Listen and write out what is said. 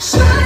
Shut